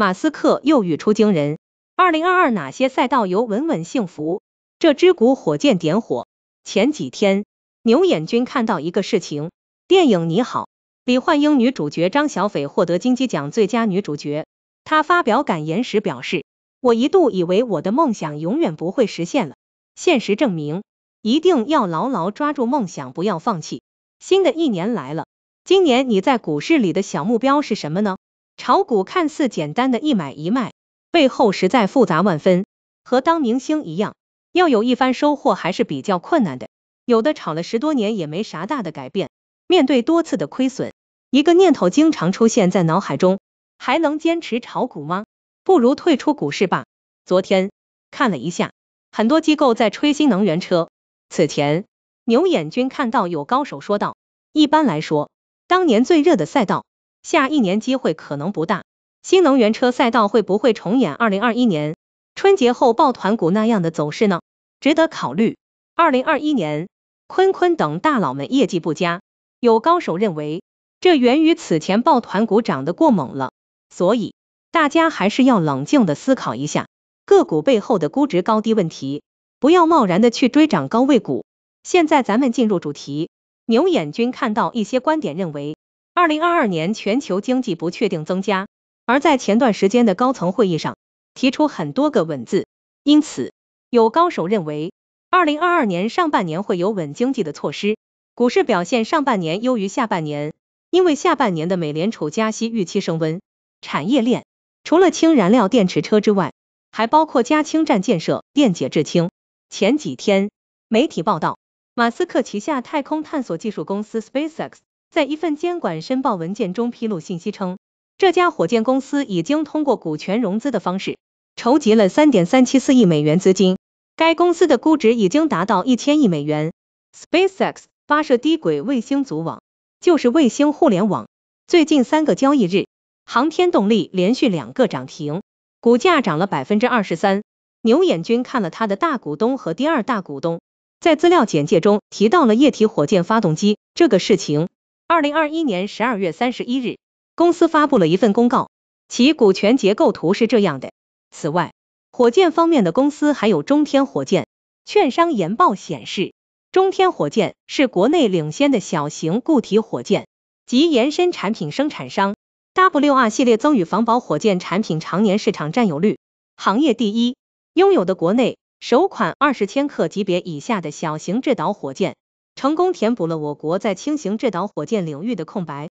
马斯克又语出惊人，二零二二哪些赛道有稳稳幸福？这支股火箭点火。前几天，牛眼君看到一个事情，电影《你好》，李焕英女主角张小斐获得金鸡奖最佳女主角。她发表感言时表示：“我一度以为我的梦想永远不会实现了，现实证明，一定要牢牢抓住梦想，不要放弃。”新的一年来了，今年你在股市里的小目标是什么呢？炒股看似简单的一买一卖，背后实在复杂万分。和当明星一样，要有一番收获还是比较困难的。有的炒了十多年也没啥大的改变，面对多次的亏损，一个念头经常出现在脑海中：还能坚持炒股吗？不如退出股市吧。昨天看了一下，很多机构在吹新能源车。此前，牛眼君看到有高手说道：一般来说，当年最热的赛道。下一年机会可能不大，新能源车赛道会不会重演二零二一年春节后抱团股那样的走势呢？值得考虑。二零二一年，坤坤等大佬们业绩不佳，有高手认为这源于此前抱团股涨得过猛了，所以大家还是要冷静的思考一下个股背后的估值高低问题，不要贸然的去追涨高位股。现在咱们进入主题，牛眼君看到一些观点认为。二零二二年全球经济不确定增加，而在前段时间的高层会议上提出很多个稳字，因此有高手认为二零二二年上半年会有稳经济的措施。股市表现上半年优于下半年，因为下半年的美联储加息预期升温。产业链除了氢燃料电池车之外，还包括加氢站建设、电解质氢。前几天媒体报道，马斯克旗下太空探索技术公司 SpaceX。在一份监管申报文件中披露信息称，这家火箭公司已经通过股权融资的方式筹集了三点三七四亿美元资金，该公司的估值已经达到一千亿美元。SpaceX 发射低轨卫星组网，就是卫星互联网。最近三个交易日，航天动力连续两个涨停，股价涨了百分之二十三。牛眼君看了他的大股东和第二大股东在资料简介中提到了液体火箭发动机这个事情。二零二一年十二月三十一日，公司发布了一份公告，其股权结构图是这样的。此外，火箭方面的公司还有中天火箭。券商研报显示，中天火箭是国内领先的小型固体火箭及延伸产品生产商，WR 系列增雨防雹火箭产品常年市场占有率行业第一，拥有的国内首款二十千克级别以下的小型制导火箭。成功填补了我国在轻型制导火箭领域的空白。